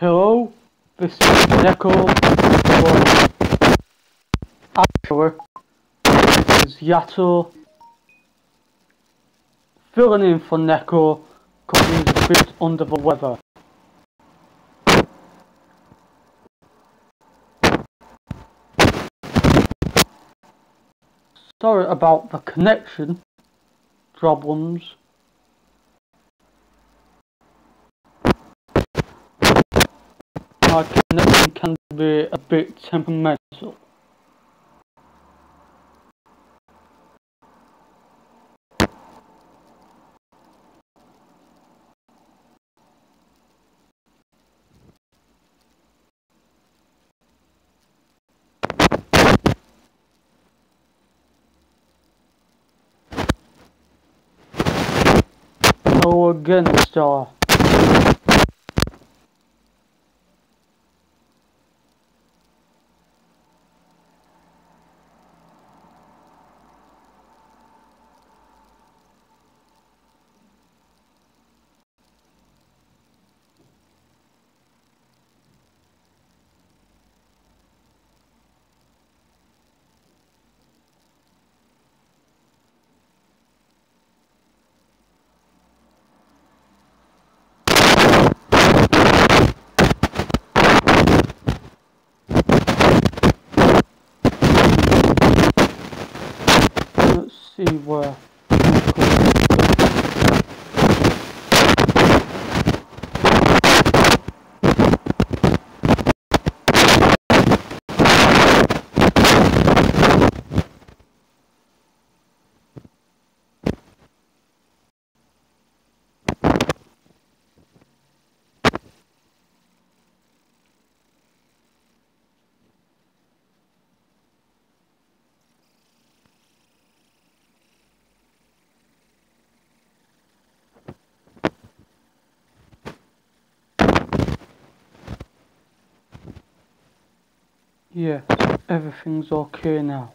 Hello, this is Neko from Ashur. This is Yato filling in for Neko because he's a bit under the weather. Sorry about the connection problems. My connection can be a bit temperamental. Hello again, Star. Let's see Yeah, everything's okay now.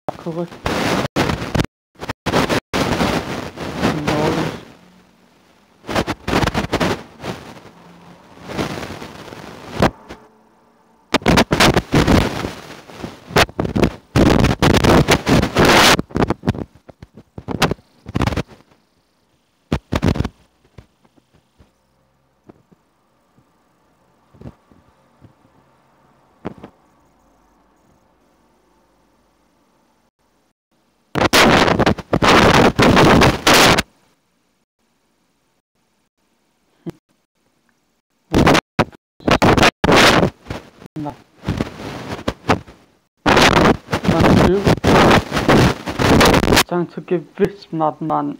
Time to give this madman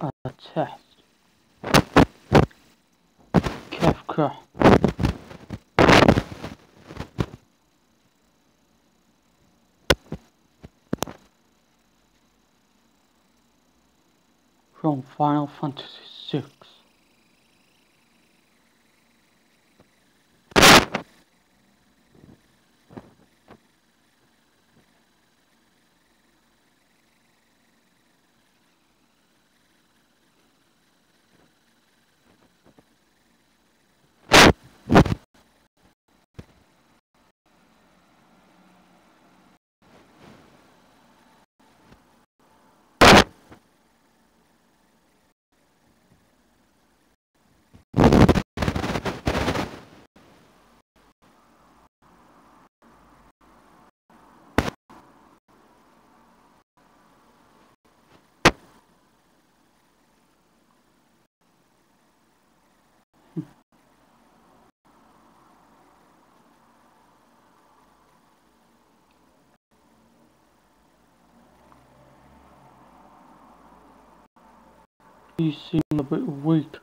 a test. Kefka. From Final Fantasy VI. You seem a bit weak.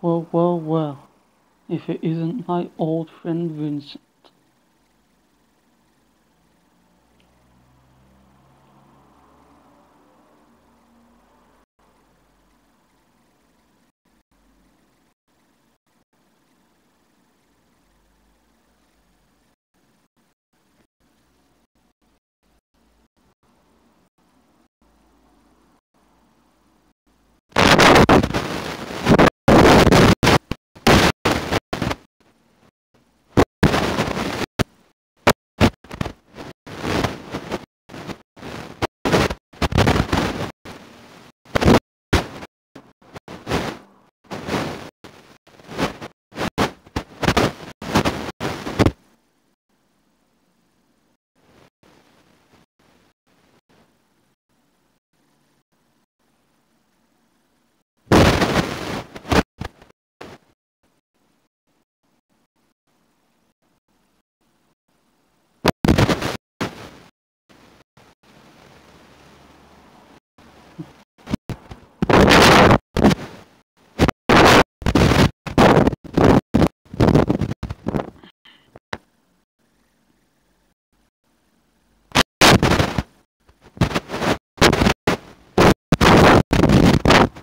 Well, well, well. If it isn't my old friend Vincent.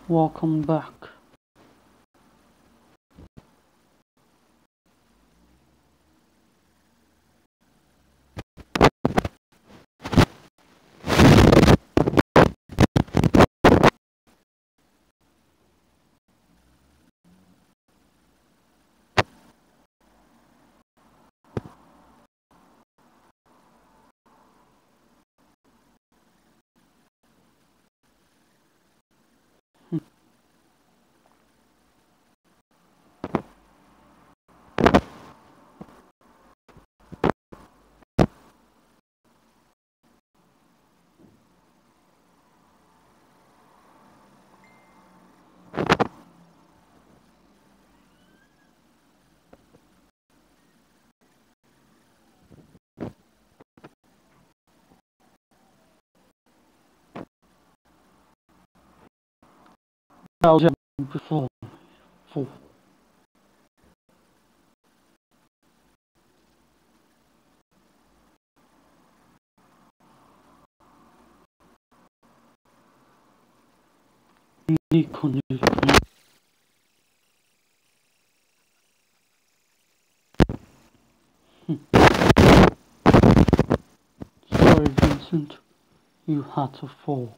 Welcome back. Thousand before kunde Sorry, Vincent. You had to fall.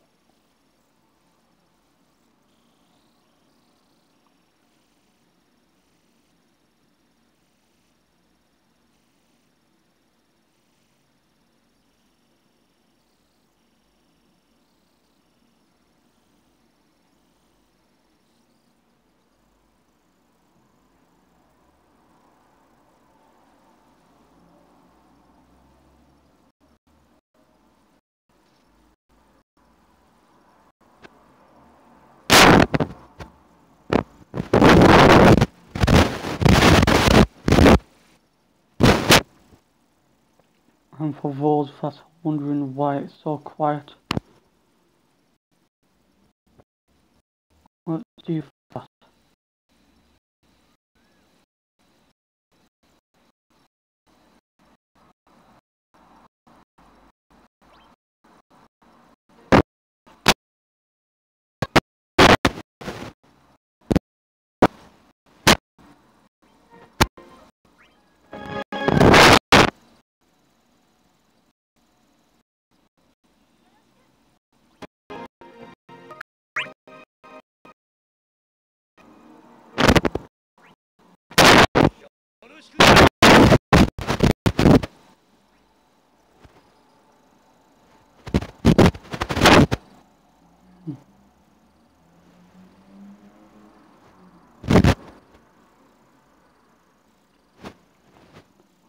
And for those that are wondering why it's so quiet,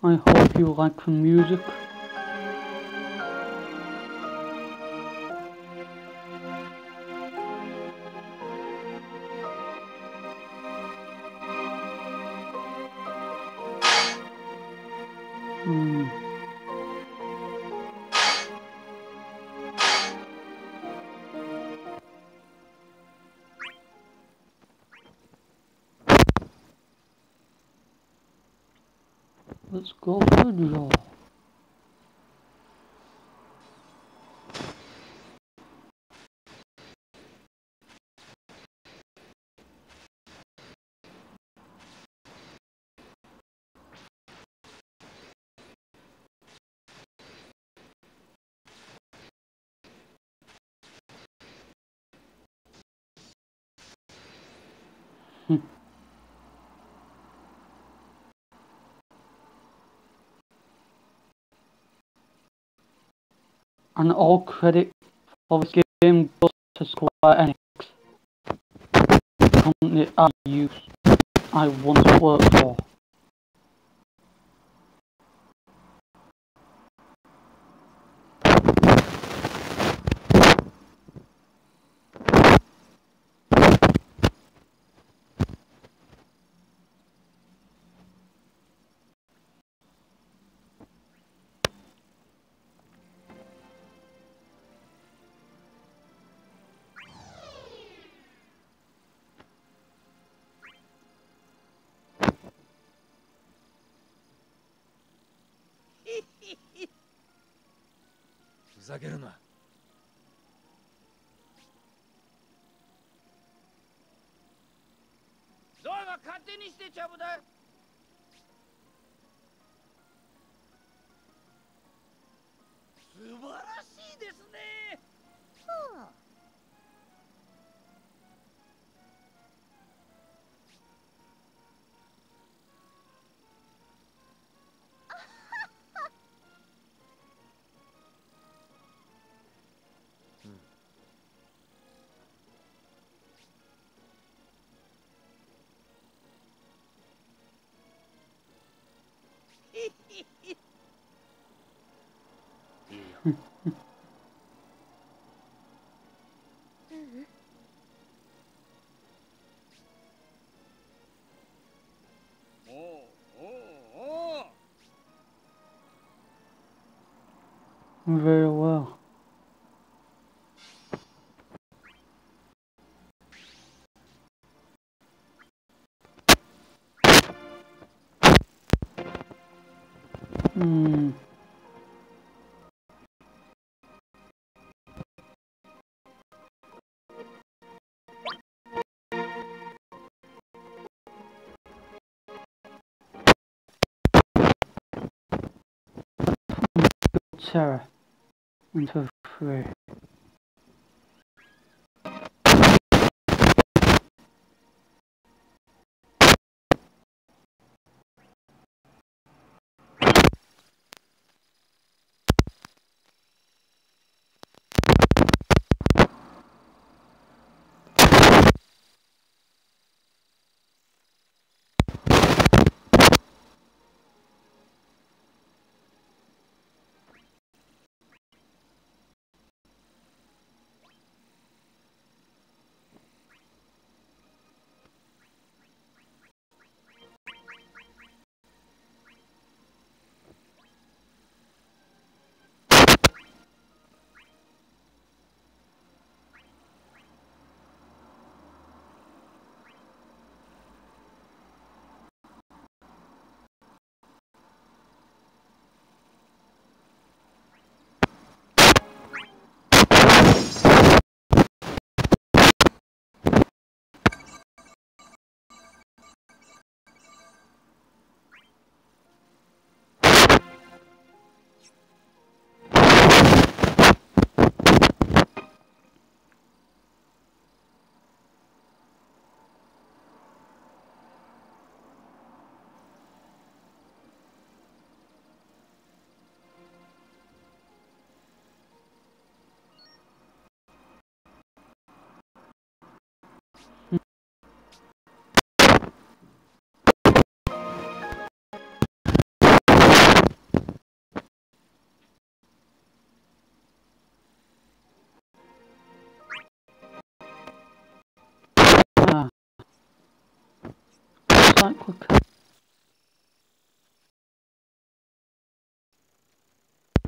I hope you like the music. Let's go for And all credit for this game goes to Square Enix, the company I used, I once worked for. ざけるな。ドアが勝手にしてちゃぶだ Very well. Hmm. Sarah into three.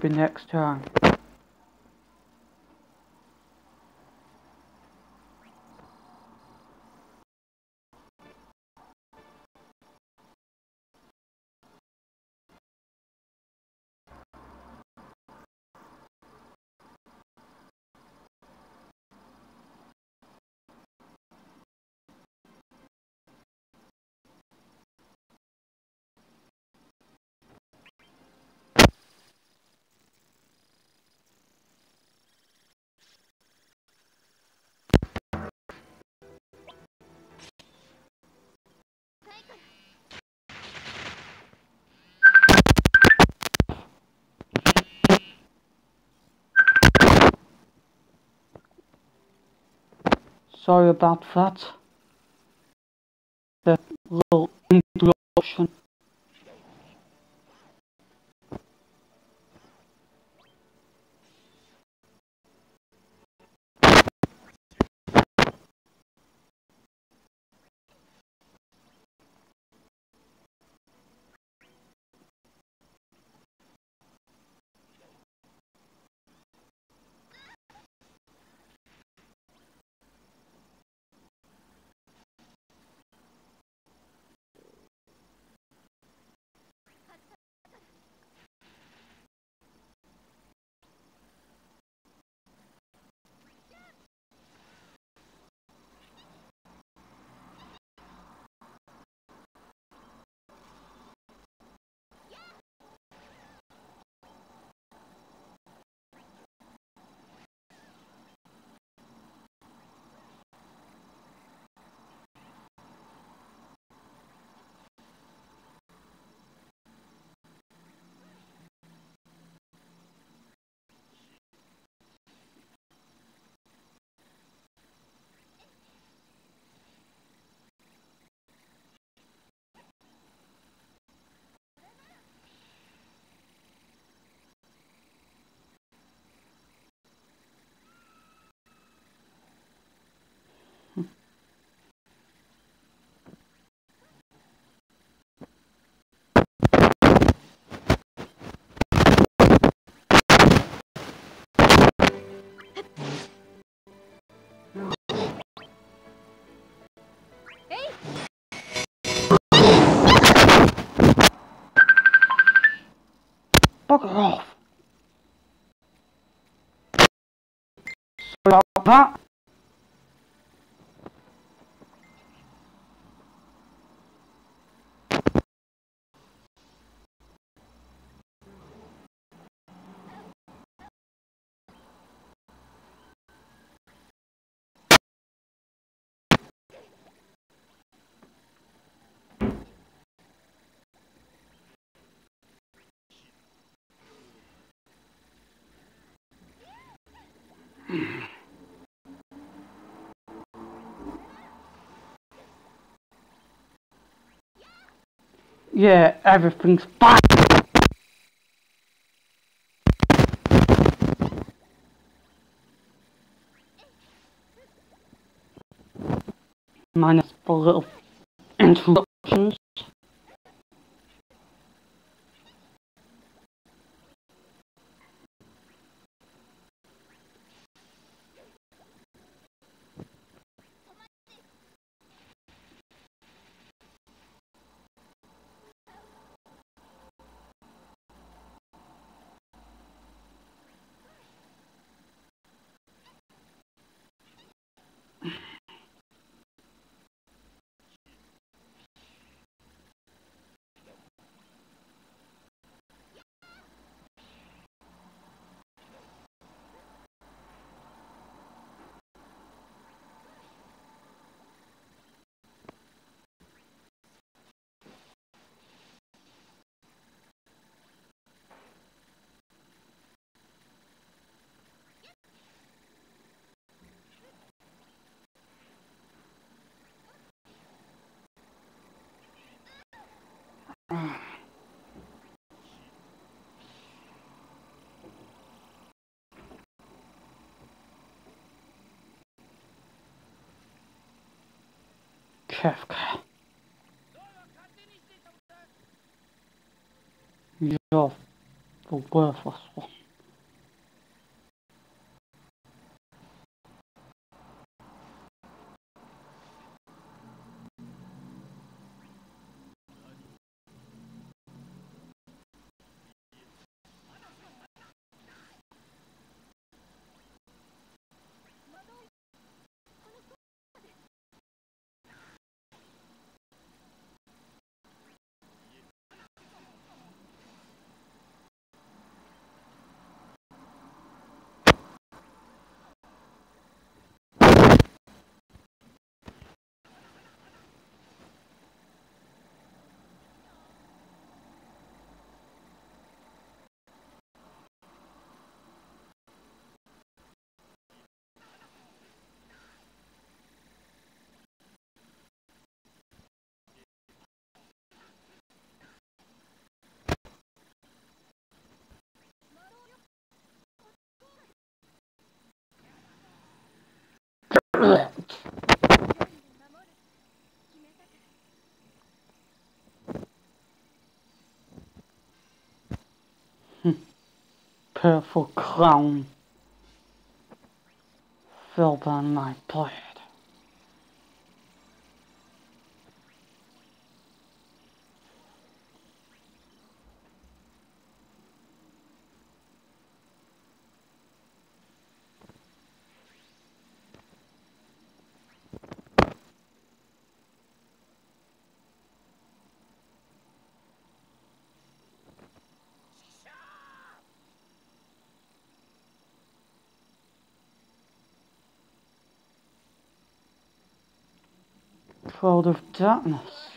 Be next time. Sorry about that. The little Cela va Yeah, everything's fine. Minus little interruptions. Kefka. You're the worthless one. Pitiful clown. Fell by my blade. Cloud of darkness.